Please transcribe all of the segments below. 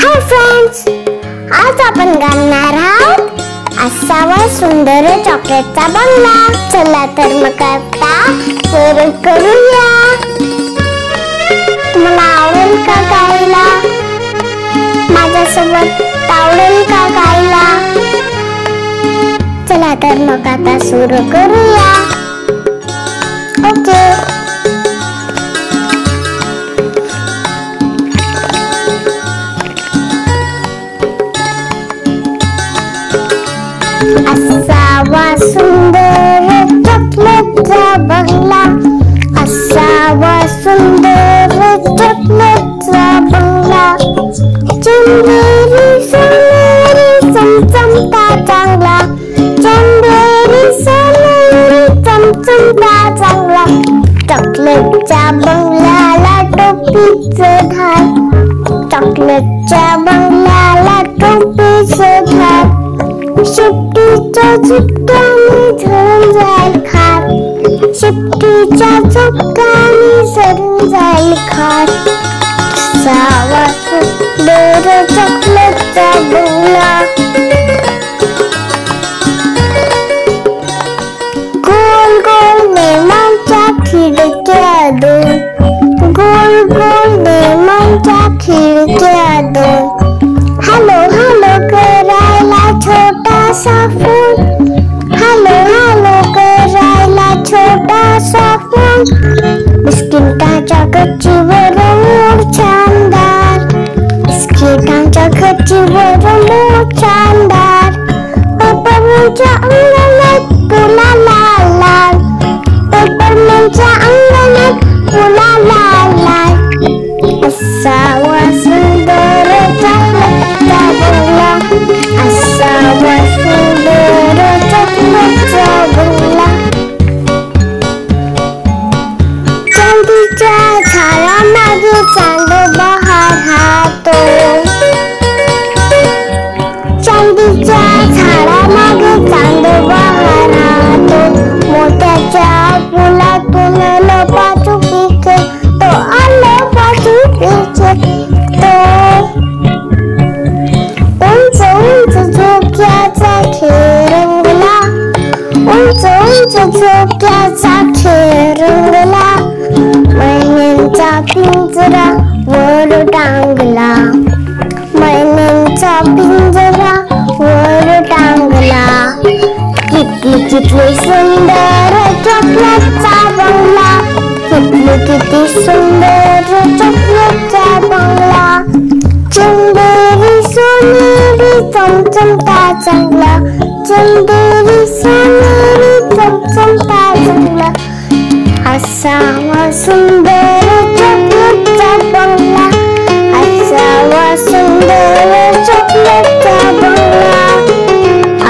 Hi friends आज आपण घालणार आहोत असावा सुंदर चॉकलेटचा बंगला. चला तर मग आता सुरू करूया. तुम्हाला आवडेल का गायला माझ्यासोबत आवडेल का गायला चला तर मग आता सुरू करूया. असावा सुंदर चॉकलेटचा बंगला असावा सुंदर चॉकलेटचा बंगला चंदेरी सोनेरी चमचमता चांगला चंदेरी सोनेरी चमचमता चांगला चॉकलेटच्या बंगल्याला टोपीचं धार चॉकलेटच्या बंगल्याला शिट्टीच्या झुपक्याने झरून जाईल खात शिट्टीच्या झुपक्याने झरून जाईल खात सावा सुंदर चॉकलेटचा बंगला. Cibodo mau candar Papa mau झोक्याचा खेळ रंगला मैन्यांचा पिंजरा वर टांगला मैन्यांचा पिंजरा वर टांगला किती किती सुंदर चॉकलेटचा बंगला किती किती सुंदर चॉकलेटचा बंगला चंदेरी सोनेरी चमचमता चांगला चंदेरी सोनेरी चमचमता चांगला असावा सुंदर चॉकलेटचा बंगला असावा सुंदर चॉकलेटचा बंगला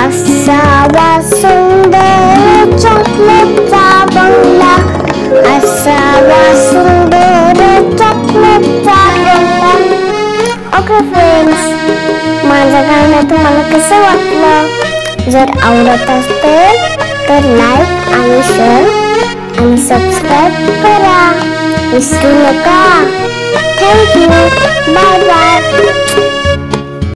असावा सुंदर चॉकलेटचा बंगला असावा सुंदर ओके फ्रेंड्स माझं गाणं तुम्हाला कसं वाटलं? जर आवडत असेल तर लाईक आणि शेअर आणि सबस्क्राईब करा. विसरू नका. Thank you bye bye